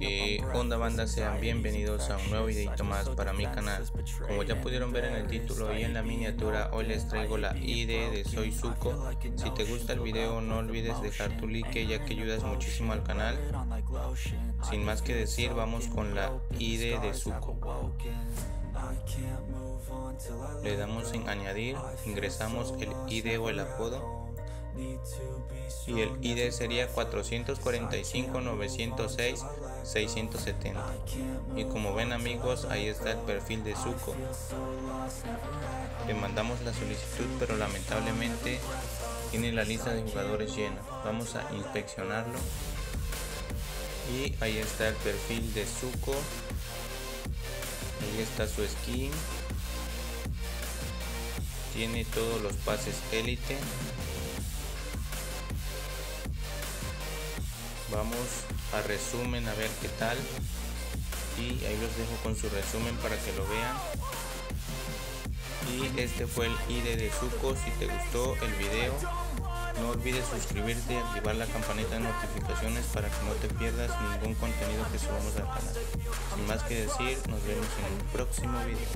Eh, onda banda sean bienvenidos a un nuevo videito más para mi canal. Como ya pudieron ver en el título y en la miniatura hoy les traigo la ID de Soy Zuko. Si te gusta el video no olvides dejar tu like ya que ayudas muchísimo al canal. Sin más que decir vamos con la ID de Zuko. Le damos en añadir ingresamos el ID o el apodo y el ID sería 445 906 670 y como ven amigos ahí está el perfil de Zuko. Le mandamos la solicitud pero lamentablemente tiene la lista de jugadores llena. Vamos a inspeccionarlo. Y ahí está el perfil de Zuko. Ahí está su skin. Tiene todos los pases élite vamos a resumen a ver qué tal. Y ahí los dejo con su resumen para que lo vean. Y este fue el ID de Zuko. Si te gustó el video no olvides suscribirte y activar la campanita de notificaciones para que no te pierdas ningún contenido que subamos al canal. Sin más que decir nos vemos en un próximo video